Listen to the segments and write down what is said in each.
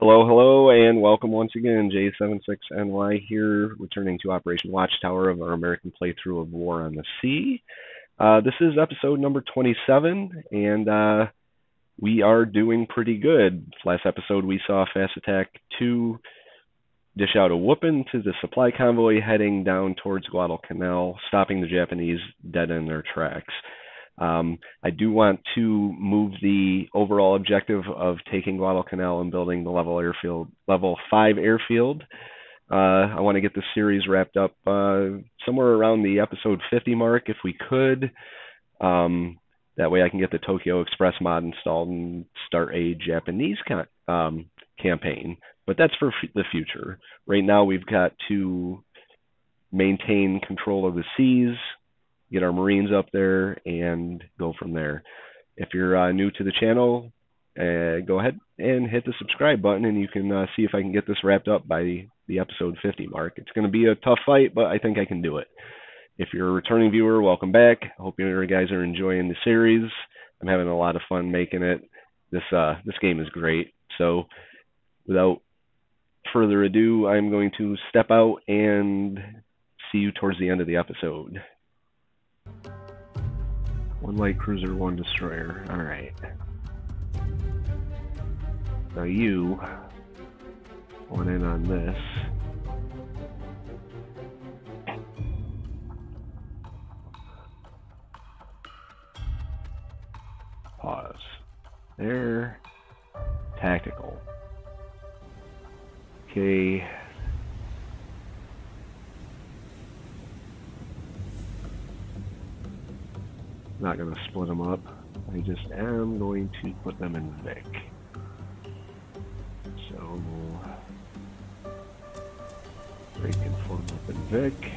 Hello, hello, and welcome once again. J76NY here, returning to Operation Watchtower of our American playthrough of War on the Sea. Uh, this is episode number 27, and uh, we are doing pretty good. Last episode, we saw Fast Attack 2 dish out a whooping to the supply convoy heading down towards Guadalcanal, stopping the Japanese dead in their tracks. Um, I do want to move the overall objective of taking Guadalcanal and building the level airfield, level five airfield. Uh, I want to get the series wrapped up uh, somewhere around the episode 50 mark, if we could. Um, that way, I can get the Tokyo Express mod installed and start a Japanese um, campaign. But that's for f- the future. Right now, we've got to maintain control of the seas, get our Marines up there, and go from there. If you're uh, new to the channel, uh, go ahead and hit the subscribe button, and you can uh, see if I can get this wrapped up by the, episode 50 mark. It's going to be a tough fight, but I think I can do it. If you're a returning viewer, welcome back. I hope you guys are enjoying the series. I'm having a lot of fun making it. This uh, this game is great. So, without further ado, I'm going to step out and see you towards the end of the episode. One light cruiser, one destroyer. Alright. Now you want in on this. Pause. There. Tactical. Okay. Not going to split them up. I just am going to put them in Vic. So break and form up in Vic.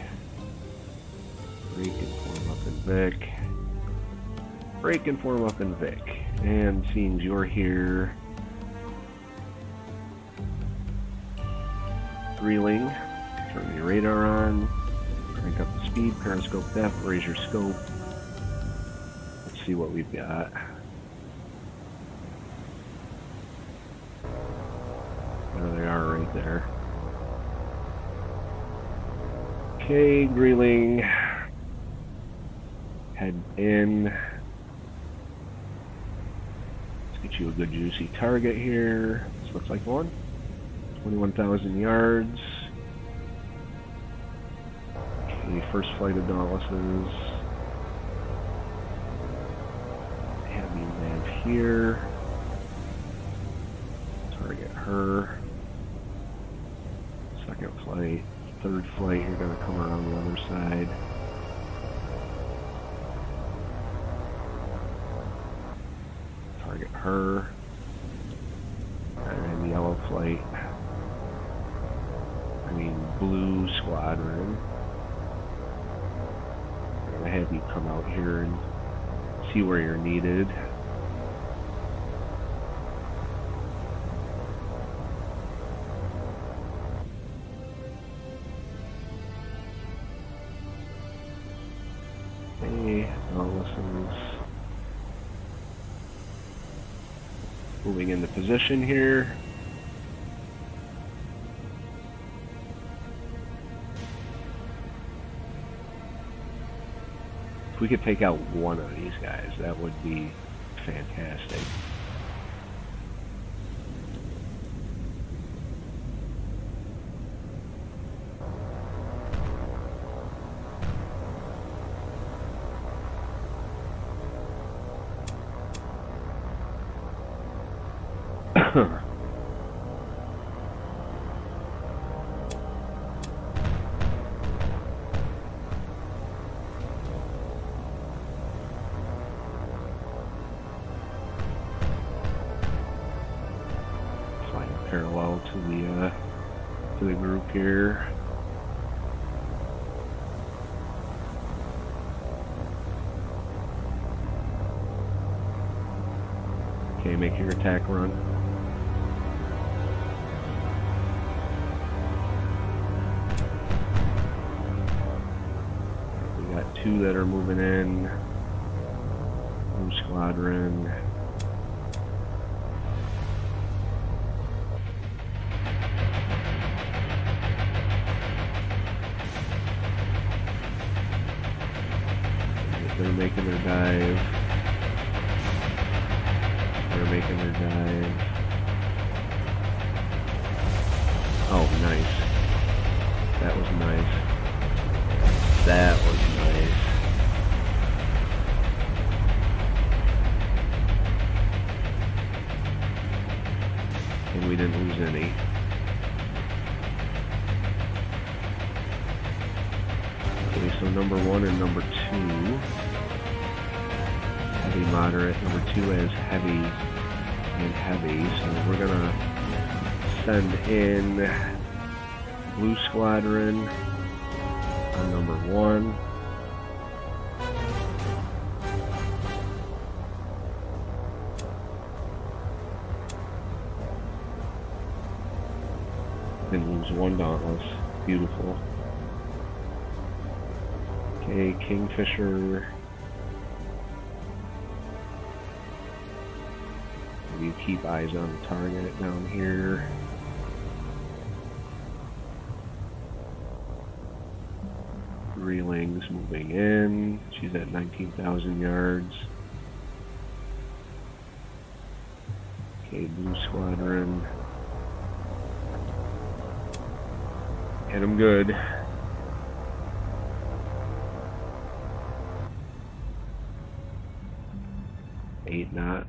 Break and form up in Vic. Break and form up in Vic. And seems you're here. Greenling. Turn the radar on. Crank up the speed, periscope depth, raise your scope see what we've got. There they are right there. Okay, Greenling. Head in. Let's get you a good juicy target here. This looks like one. 21,000 yards. Okay, first flight of Dauntlesses. Here. Target her. Second flight. Third flight, you're going to come around the other side. Target her. And then yellow flight. I mean blue squadron. I'm going to have you come out here and see where you're needed. Position here. If we could take out one of these guys, that would be fantastic. Your attack run. We got two that are moving in. Blue squadron. One Dauntless. Beautiful. Okay, Kingfisher. You keep eyes on the target down here. Greenling's moving in. She's at 19,000 yards. Okay, Blue Squadron. Hit him good. Eight knots.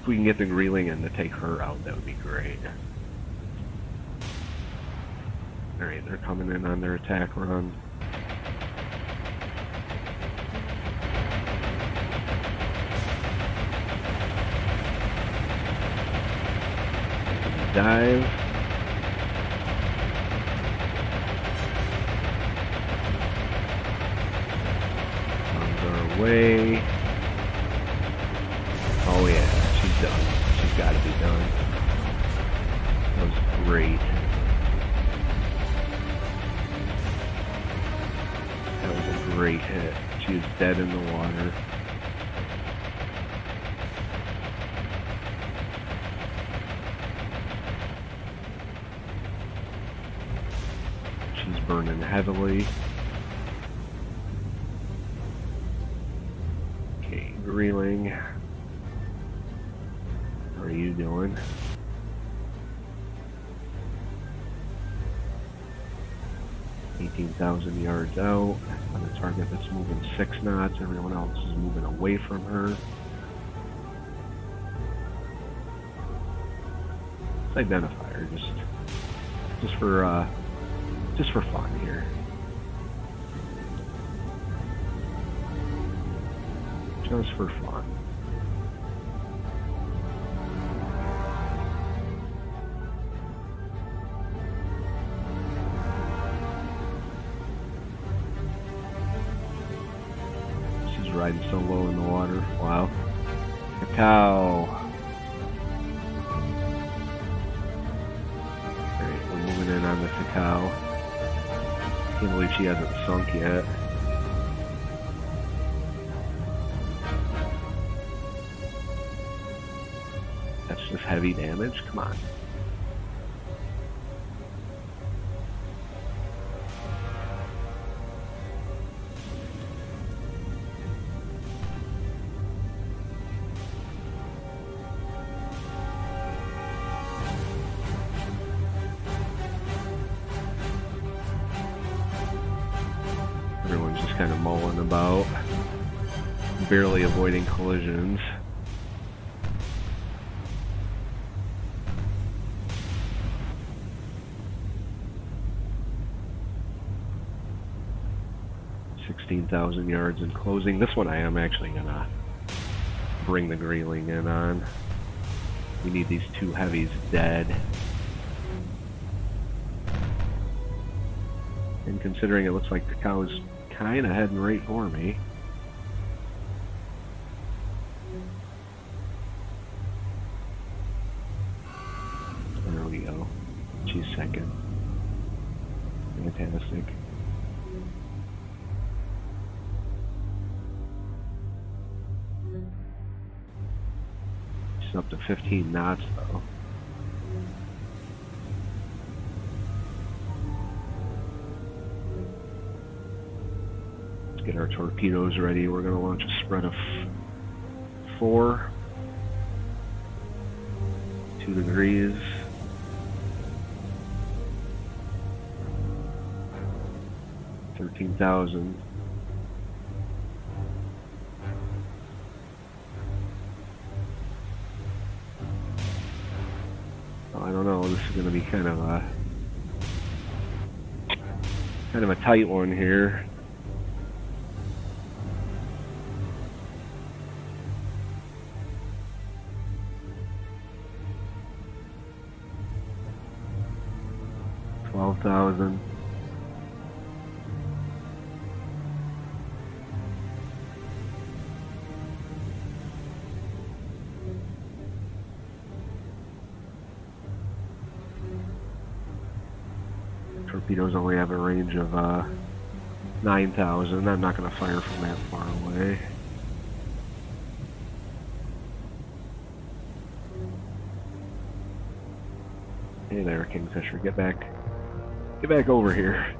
If we can get the Greenling in to take her out, that would be great. Alright, they're coming in on their attack run. Dive. Knots. Everyone else is moving away from her. Let's identify her just just for uh just for fun here. Just for fun. So low in the water. Wow. Cow. Alright, we're moving in on the Kako. Can't believe she hasn't sunk yet. That's just heavy damage? Come on. Barely avoiding collisions. Sixteen thousand yards in closing. This one I am actually gonna bring the Greenling in on. We need these two heavies dead. And considering it looks like the cow is kind of heading right for me. Go. She's second. Fantastic. She's up to 15 knots though. Let's get our torpedoes ready. We're going to launch a spread of four, two degrees. I don't know. This is going to be kind of a kind of a tight one here. Twelve thousand. Torpedoes only have a range of uh, 9,000. I'm not going to fire from that far away. Hey there, Kingfisher. Get back. Get back over here.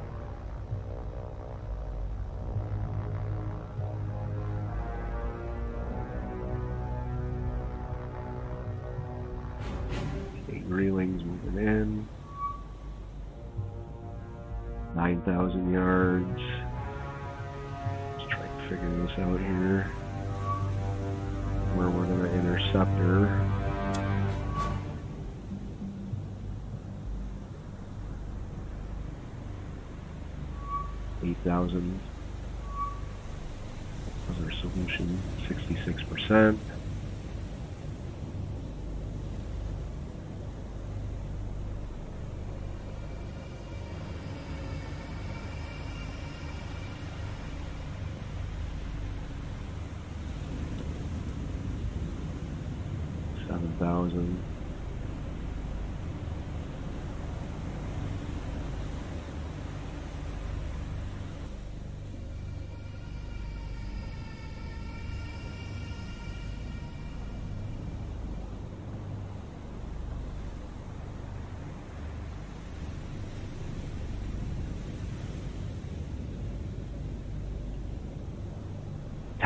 Okay, Greenling's moving in. 9,000 yards. Let's try to figure this out here. Where we're going to intercept her. Eight thousand. Was our solution sixty-six percent? Seven thousand.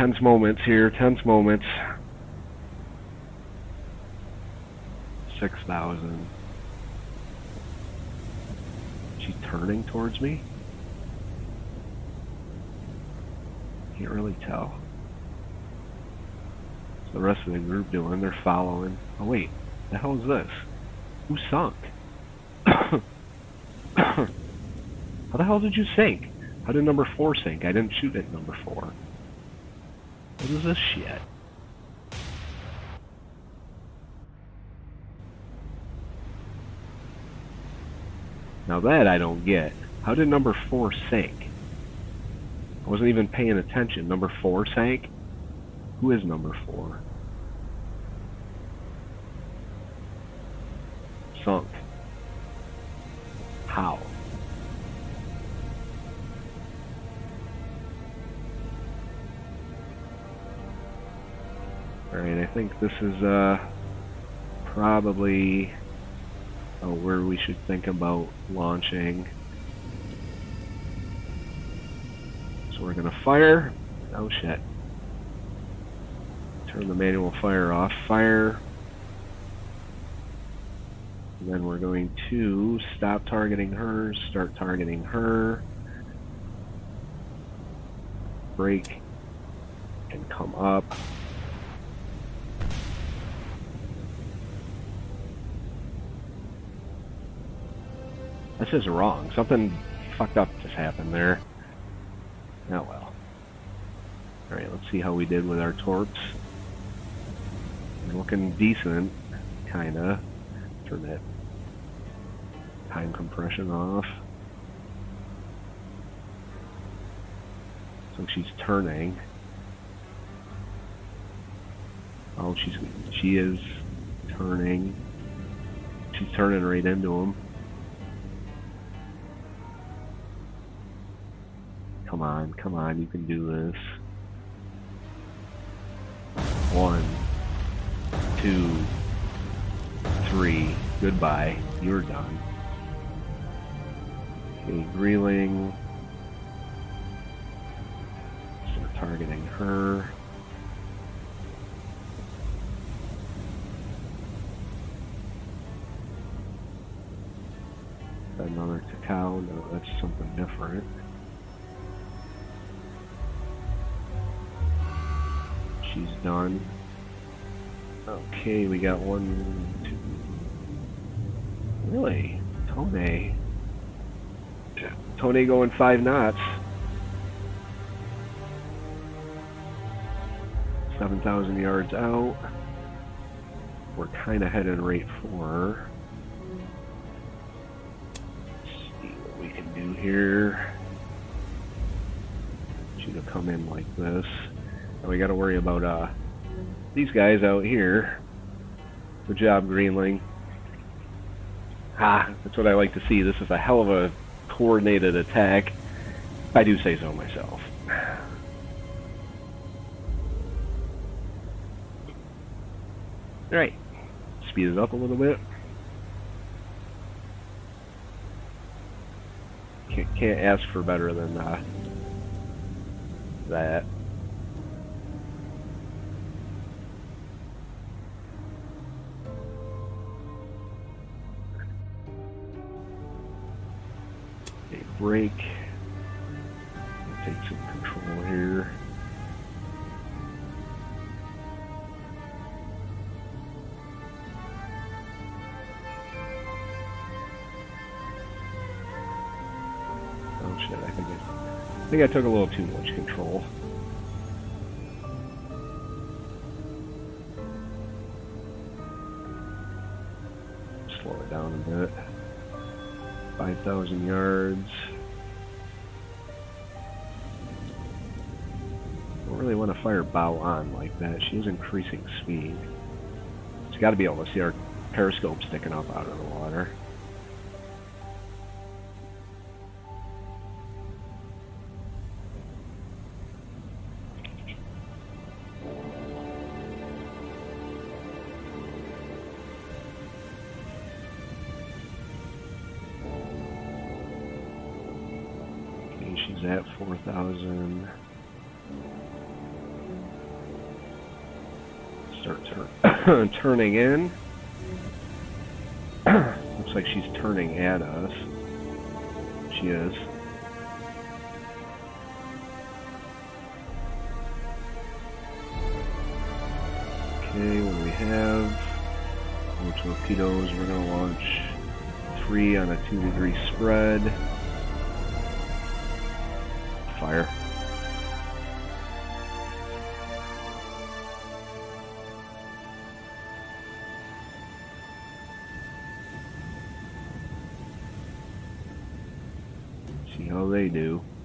Tense moments here, tense moments. Six thousand. She turning towards me? Can't really tell. What's the rest of the group doing? They're following. Oh wait, the hell is this? Who sunk? How the hell did you sink? How did number four sink? I didn't shoot at number four. What is this shit? Now that I don't get. How did number four sink? I wasn't even paying attention. Number four sank? Who is number four? Sunk. How? Alright, I think this is uh probably uh, where we should think about launching. So we're gonna fire. Oh shit. Turn the manual fire off. Fire. And then we're going to stop targeting her, start targeting her. Break and come up. This is wrong. Something fucked up just happened there. Oh well. Alright, let's see how we did with our torps. Looking decent, kinda. Turn that time compression off. So she's turning. Oh, she's she is turning. She's turning right into him. On, come on, you can do this. One, two, three. Goodbye. You're done. Okay, Greenling. targeting her. Another Kako, no, that's something different. She's done. Okay, we got one, two. Really? Tone. Tone going five knots. 7,000 yards out. We're kind of headed right for her. see what we can do here. She to come in like this. We got to worry about uh, these guys out here. Good job, Greenling. Ah, that's what I like to see. This is a hell of a coordinated attack. I do say so myself. Alright, speed it up a little bit. Can't, can't ask for better than uh, that. Brake. Take some control here. Oh shit, I think I, I think I took a little too much control. 5,000 yards. Don't really want to fire bow on like that. She is increasing speed. She's got to be able to see our periscope sticking up out of the water. turning in. Looks like she's turning at us. She is. Okay, what do we have? More torpedoes. We're going to launch three on a two degree spread. Fire. See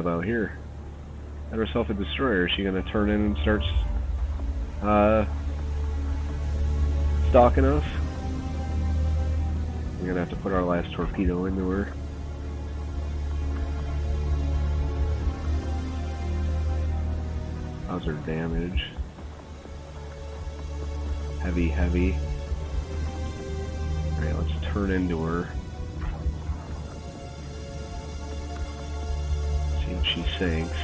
have out here? Got herself a destroyer. Is she gonna turn in and start uh, stalking us? We're gonna have to put our last torpedo into her. How's her damage? Heavy, heavy. Alright, let's turn into her. If she sinks.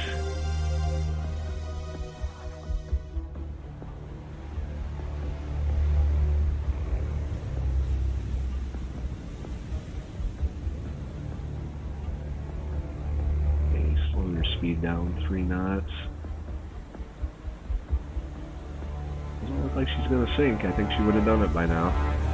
Okay, slow your speed down three knots. Doesn't look like she's gonna sink. I think she would have done it by now.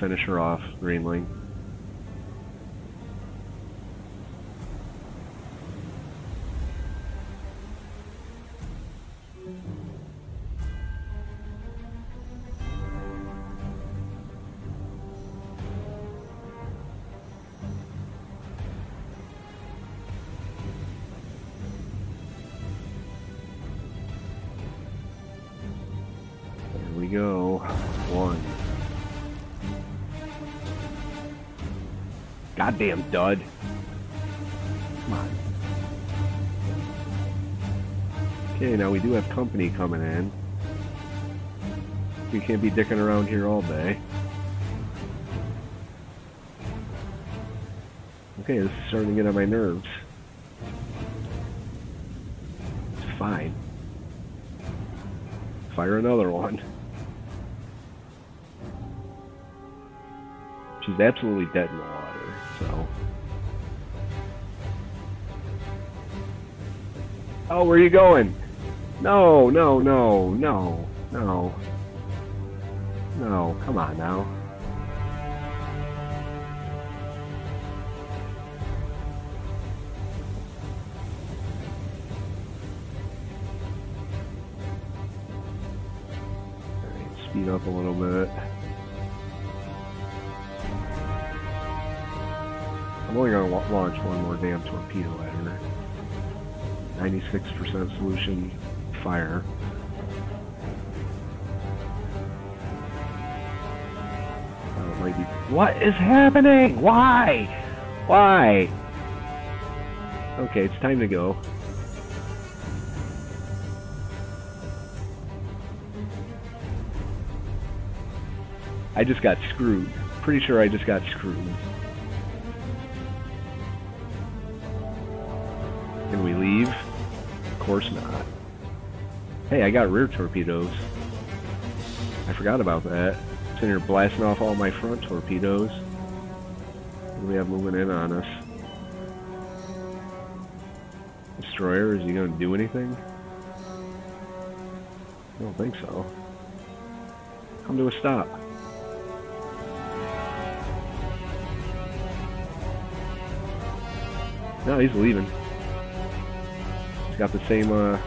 Finish her off, Greenling. Goddamn dud. Come on. Okay, now we do have company coming in. We can't be dicking around here all day. Okay, this is starting to get on my nerves. It's fine. Fire another one. She's absolutely dead in the water, so. Oh, where are you going? No, no, no, no, no. No, come on now. speed up a little bit. I'm only going to launch one more damn torpedo at her. 96% solution fire. Uh, Might be. What is happening? Why? Why? Okay, it's time to go. I just got screwed. Pretty sure I just got screwed. Hey, I got rear torpedoes. I forgot about that. Sitting here blasting off all my front torpedoes. What do we have moving in on us? Destroyer, is he going to do anything? I don't think so. Come to a stop. No, he's leaving He's got the same uh,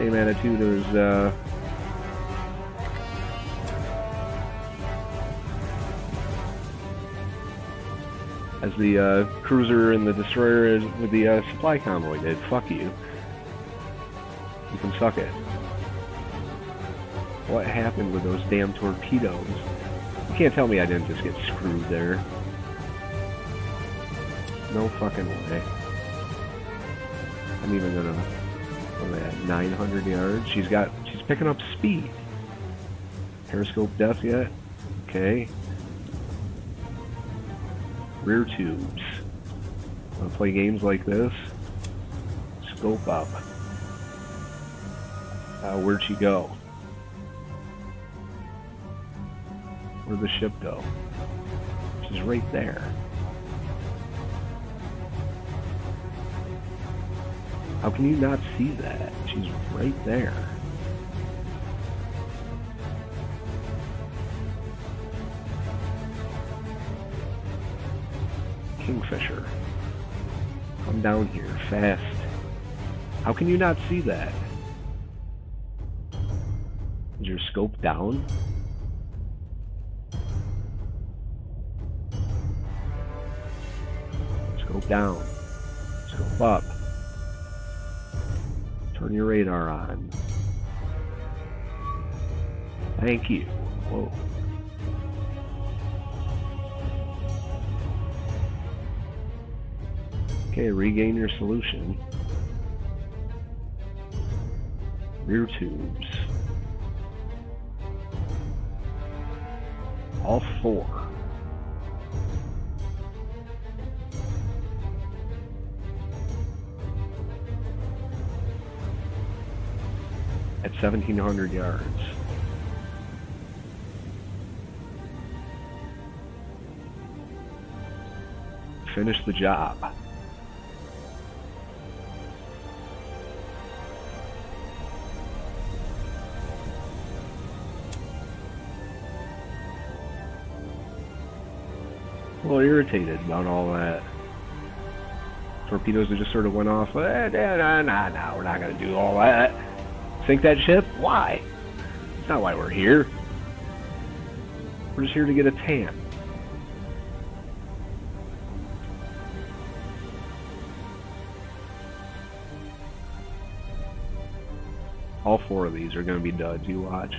same attitude as uh, as the uh, cruiser and the destroyer with the uh, supply convoy did. Fuck you. You can suck it. What happened with those damn torpedoes? You can't tell me I didn't just get screwed there. No fucking way. I'm even gonna at 900 yards. She's got she's picking up speed. Periscope depth yet? Okay. Rear tubes. Wanna play games like this? Scope up. Uh, where'd she go? Where'd the ship go? She's right there. How can you not see that? She's right there. Kingfisher. Come down here, fast. How can you not see that? Is your scope down? Scope down. Scope up. Turn your radar on. Thank you. Whoa. Okay, regain your solution. Rear tubes. All four. 1,700 yards. Finish the job. A little irritated about all that. Torpedoes that just sort of went off. Eh, nah, nah, nah, we're not going to do all that. Sink that ship? Why? It's not why we're here. We're just here to get a tan. All four of these are going to be duds, you watch.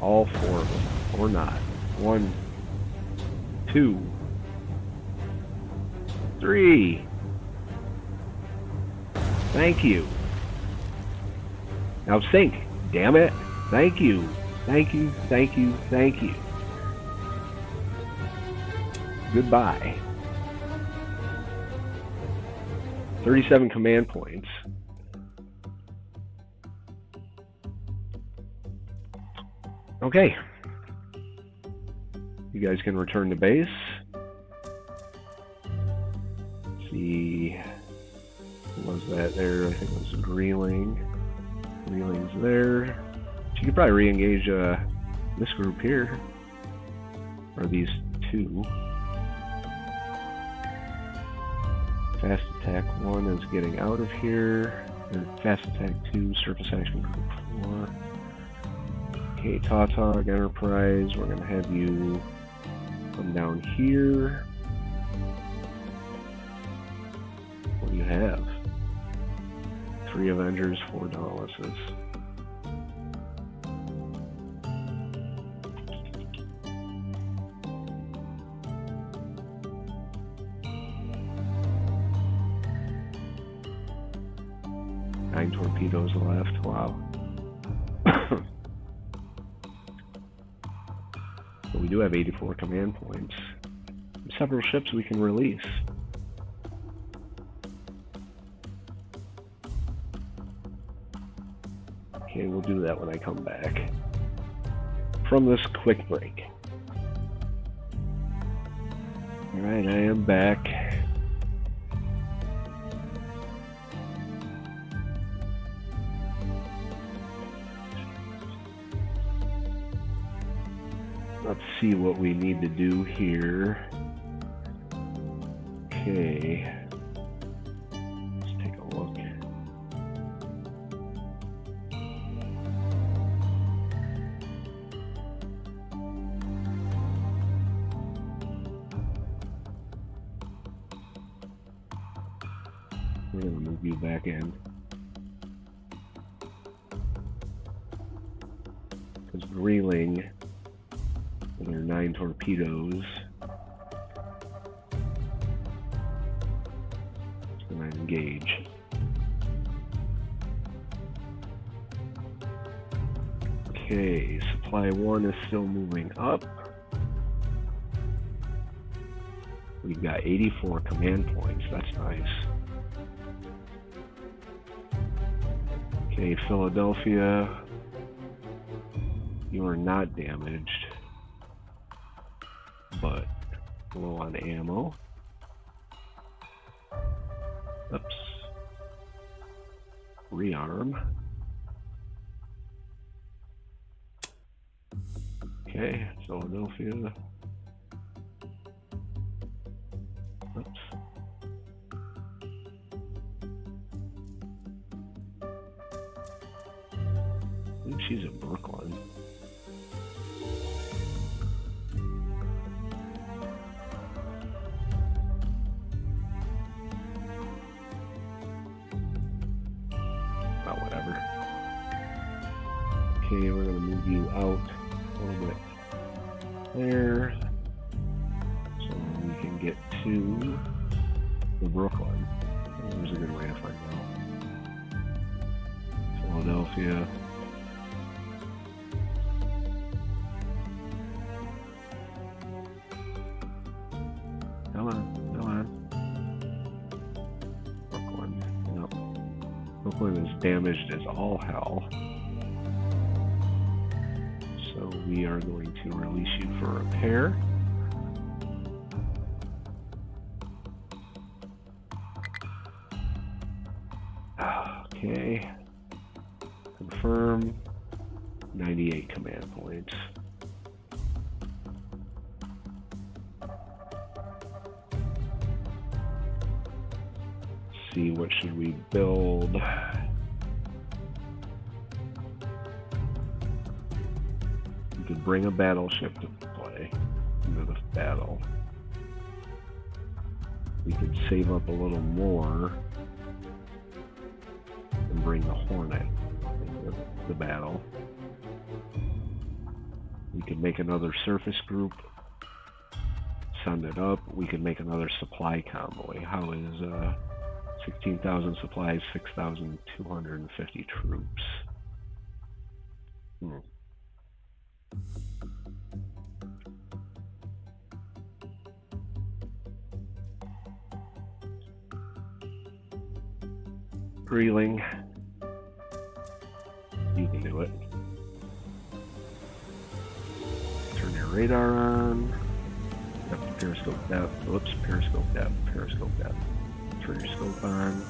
All four of them, or not. One, two, three. Thank you. Now sink. Damn it. Thank you. Thank you. Thank you. Thank you. Goodbye. 37 command points. Okay. You guys can return to base. What was that there? I think it was Greenling. Greenling's there. You could probably re-engage uh, this group here. Or these two. Fast attack 1 is getting out of here. Fast attack 2, surface action group 4. Okay, Tautog Enterprise, we're to have you come down here. Have? Three Avengers, four Dauntlesses. Nine torpedoes left. Wow. but we do have 84 command points. Several ships we can release. Okay, we'll do that when I come back from this quick break. Alright, I am back. Let's see what we need to do here. Okay. Up. We've got 84 command points. That's nice. Okay, Philadelphia. You are not damaged, but low on ammo. Oops. Rearm. Okay, Philadelphia. Oops. I think she's in Brooklyn. Damaged as all hell. So we are going to release you for repair. Okay. Confirm. 98 command points. see what should we build. Bring a battleship to play into the battle. We could save up a little more and bring the Hornet into the battle. We could make another surface group, send it up. We could make another supply convoy. How is uh 16,000 supplies, 6,250 troops. Hmm. Greenling. You can do it. Turn your radar on. Yep, periscope depth. Whoops, periscope depth, periscope depth Turn your scope on.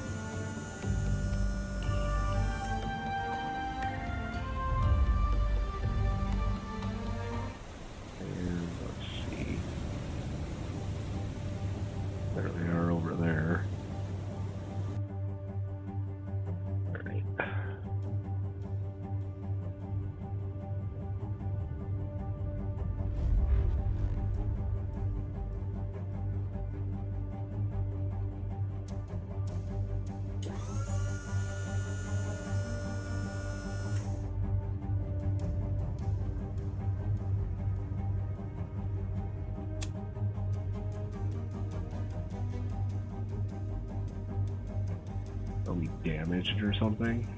Something.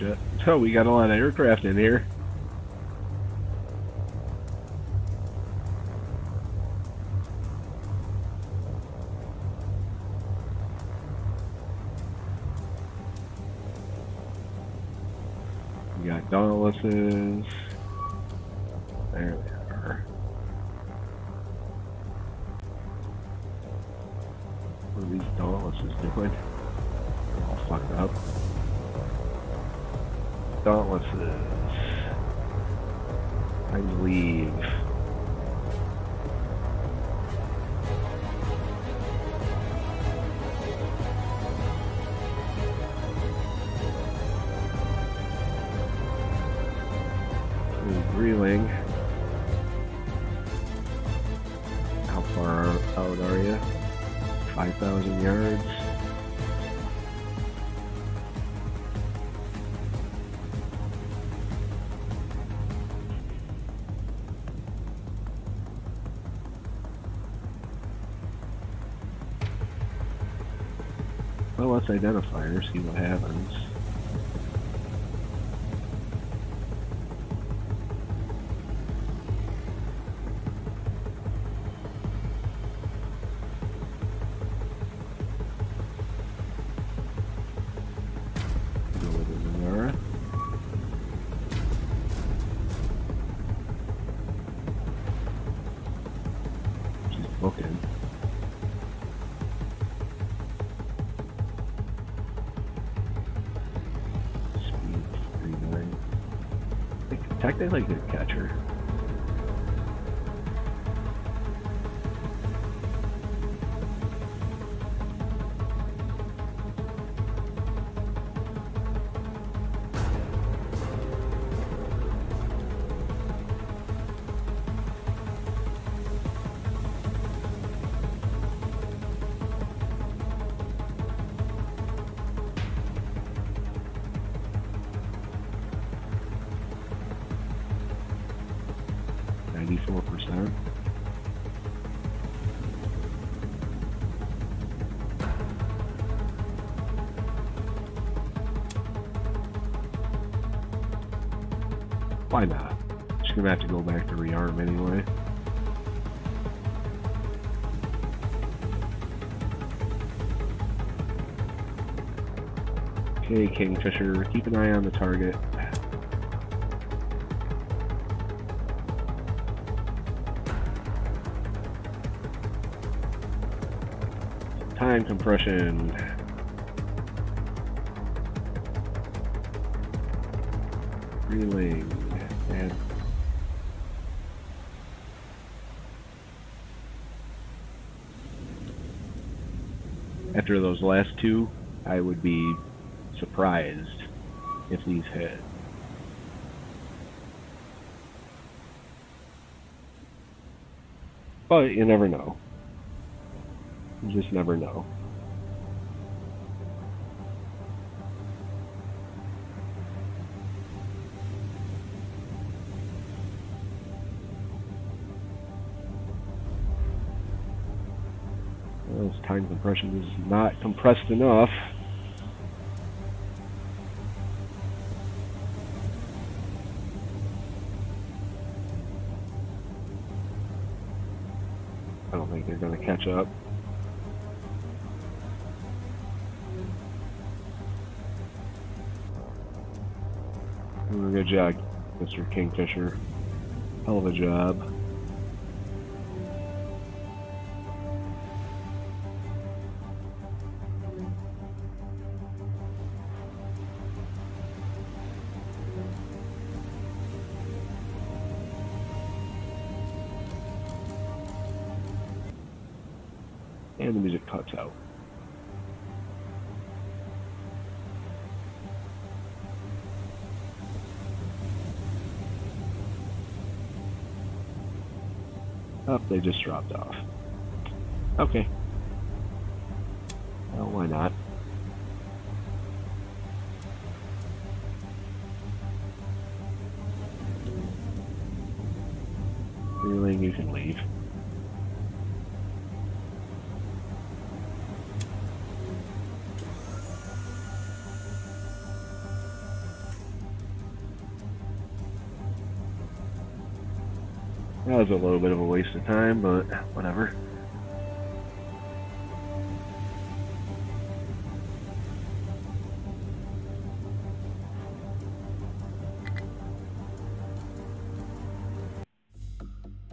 Shit. So we got a lot of aircraft in here. We got Dauntlesses. Well, let's identify her, see what happens. Like a gonna have to go back to rearm anyway. Okay, Kingfisher, keep an eye on the target. Time compression. Greenling. And after those last two, I would be surprised if these hit. But you never know. You just never know. Time compression is not compressed enough. I don't think they're going to catch up. Good job, Mr. Kingfisher. Hell of a job. Oh, they just dropped off. Okay. Well, why not? Greenling, you can leave. Was a little bit of a waste of time, but whatever.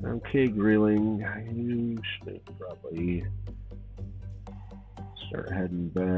Okay, Greenling, you should probably start heading back.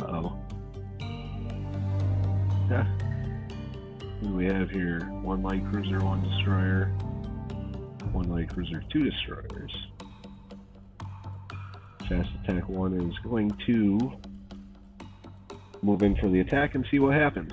Uh-oh. Who do we have here? One light cruiser, one destroyer. One light cruiser, two destroyers. Fast attack one is going to move in for the attack and see what happens.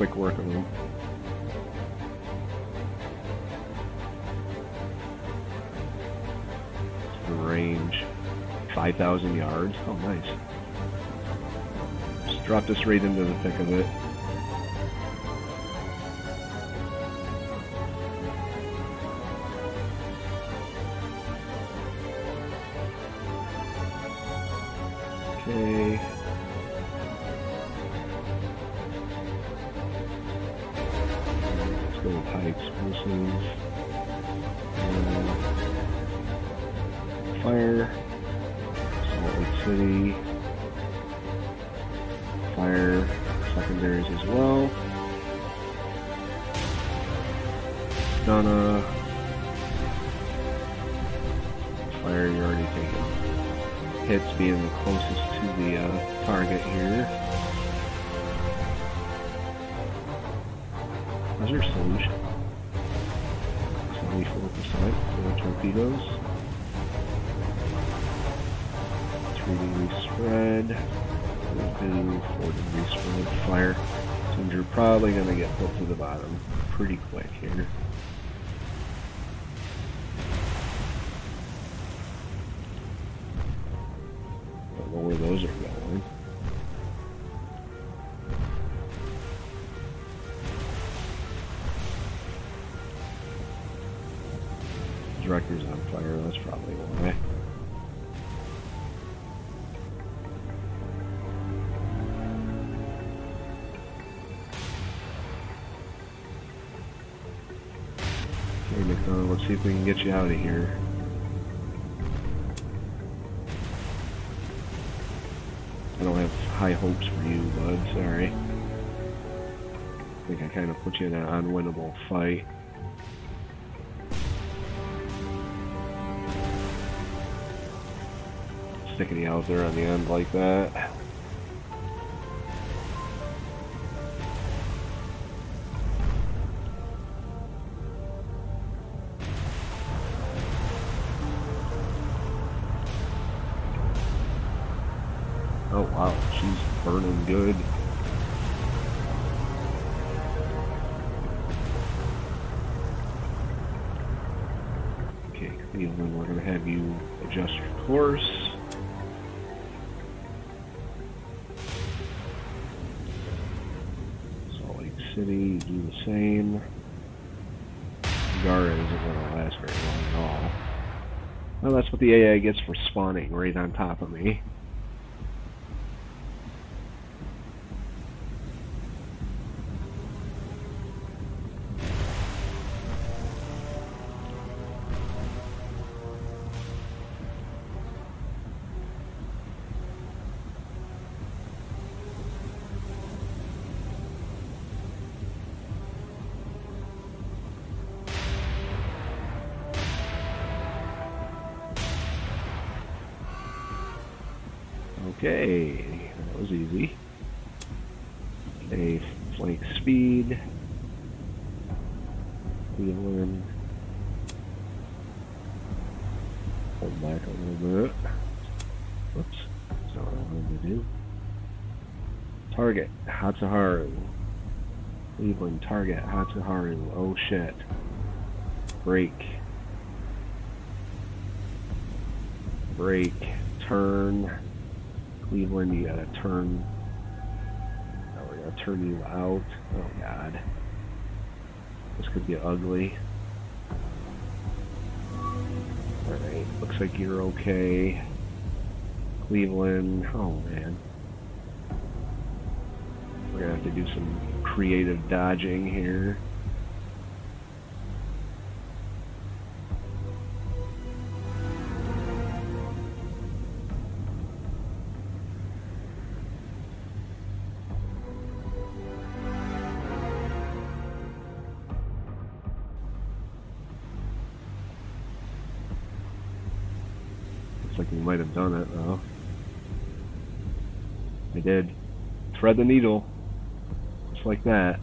quick work of them. The range, 5,000 yards. Oh, nice. Just drop this right into the thick of it. Secondaries as well. Donna. Fire, you're already taking hits being the closest to the uh, target here. How's your solution? 24% for the torpedoes. 3 degree spread. Do 4 degree spread fire. Since you're probably going to get put to the bottom pretty quick here. If we can get you out of here. I don't have high hopes for you, bud. Sorry. I think I kind of put you in an unwinnable fight. Sticking you out there on the end like that. Oh wow, she's burning good. Okay, Cleveland, we're gonna have you adjust your course. Salt Lake City, do the same. Gara isn't gonna last very long at all. Well, that's what the AI gets for spawning right on top of me. Hatsuharu. Cleveland, target, Hatsuharu. Oh shit. Break. Break. Turn. Cleveland, you gotta turn. Oh, we're gonna turn you out. Oh god. This could get ugly. Alright, looks like you're okay. Cleveland. Oh man. We're gonna have to do some creative dodging here. Looks like we might have done it though. I did. Thread the needle. Like that.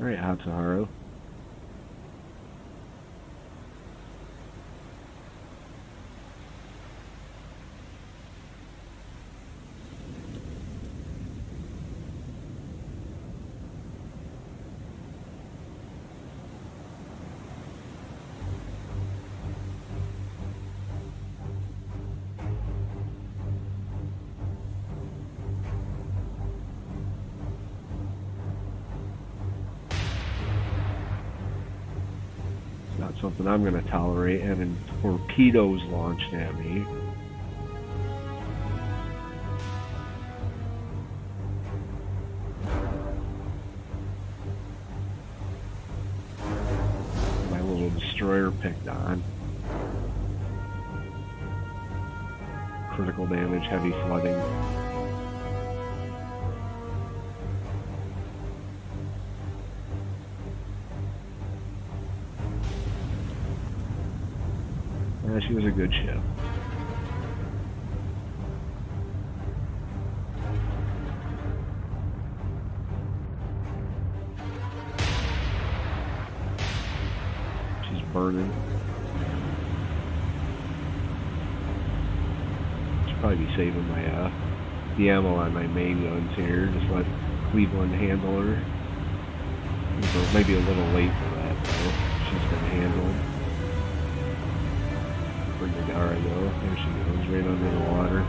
Alright, Hatsuharu. Something I'm going to tolerate having torpedoes launched at me. My little destroyer picked on. Critical damage, heavy flooding. She was a good ship. She's burning. Should probably be saving my uh the ammo on my main guns here. Just let Cleveland handle her. Maybe a little late for that though. She's been handled. Where'd go? There she goes, right under the water.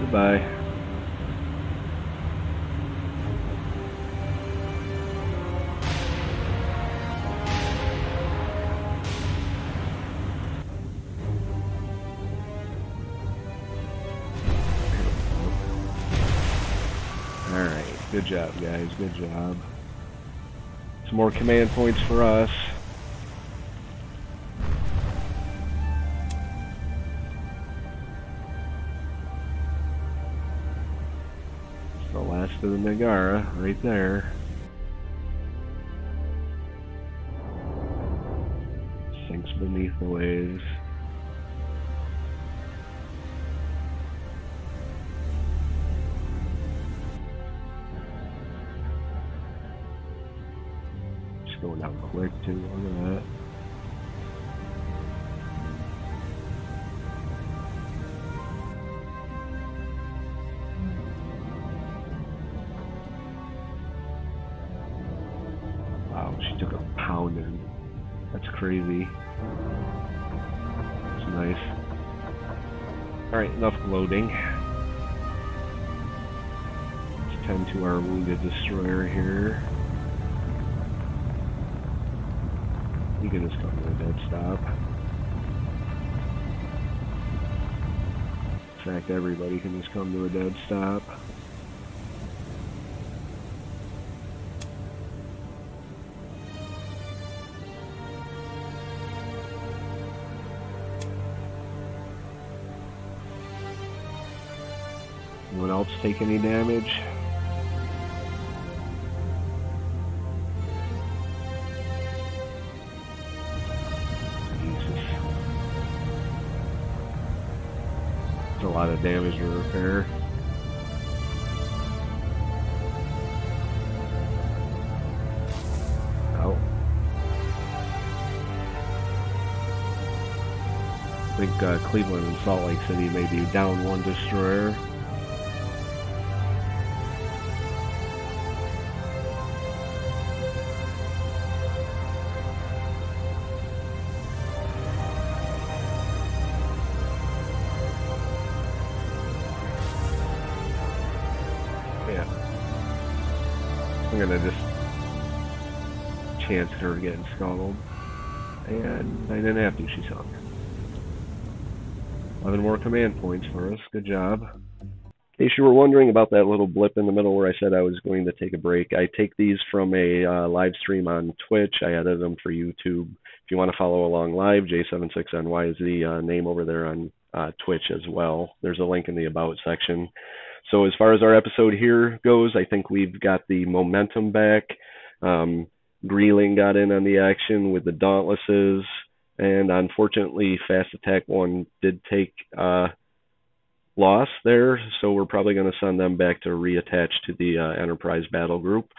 Goodbye. Alright, good job guys, good job. Some more command points for us. Nagara, right there. Sinks beneath the waves. Just going down quick too, look at that. Alright, enough gloating. Let's tend to our wounded destroyer here. You can just come to a dead stop. In fact, everybody can just come to a dead stop. Take any damage? Jesus. A lot of damage to repair. Oh. I think uh, Cleveland and Salt Lake City may be down one destroyer. Gonna just chance her getting scuttled. And I didn't have to, she sunk. 11 more command points for us. Good job. In case you were wondering about that little blip in the middle where I said I was going to take a break, I take these from a uh, live stream on Twitch. I edited them for YouTube. If you want to follow along live, J76NY is the uh, name over there on uh, Twitch as well. There's a link in the About section. So as far as our episode here goes, I think we've got the momentum back. Um, Greenling got in on the action with the Dauntlesses, and unfortunately, Fast Attack One did take uh, loss there, so we're probably going to send them back to reattach to the uh, Enterprise Battle Group.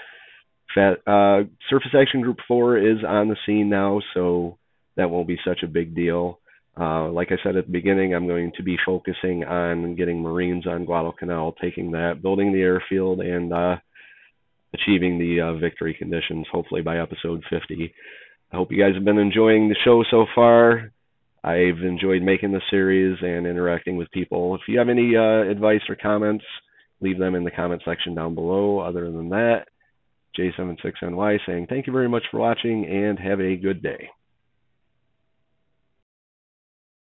Fat, uh, Surface Action Group 4 is on the scene now, so that won't be such a big deal. Uh, like I said at the beginning, I'm going to be focusing on getting Marines on Guadalcanal, taking that, building the airfield, and uh, achieving the uh, victory conditions, hopefully by episode 50. I hope you guys have been enjoying the show so far. I've enjoyed making the series and interacting with people. If you have any uh, advice or comments, leave them in the comment section down below. Other than that, J76NY saying thank you very much for watching and have a good day.